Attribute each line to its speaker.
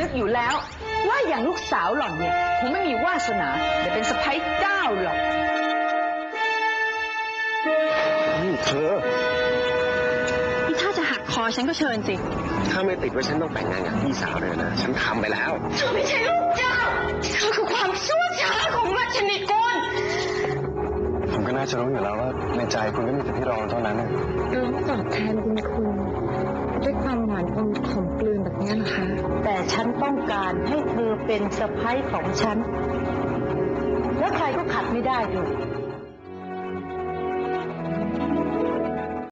Speaker 1: นึกอยู่แล้ว ว่าอย่างลูกสาวหล่อนเนี่ยคงไม่มีวาสนาจะเป็นสะพ้ยเจ้าหรอก
Speaker 2: นี่เธอ
Speaker 3: นี่ถ้าจะหักคอฉันก็เชิญสิ
Speaker 2: ถ้าไม่ติดว่าฉันต้องแต่งงานกับพี่สาวเลยนะ ฉันทำไปแล้ว
Speaker 3: เธอไม่ใช่ลูกเจ้า เธอคือความชั่วช้าของราชนิกุล
Speaker 2: ผมก็น่าจะรู้อยู่แล้วว่าในใจคุณก็มีแต่พี่รองเท่านั้นนะ
Speaker 4: ร้องตอบแทนบุญคุณด้วยความหวานอมขมกลืน แบบนี้นคะ
Speaker 1: แต่ฉันต้องการให้เธอเป็นสะพ้ยของฉัน แล้วใครก็ขัดไม่ได้ด้วย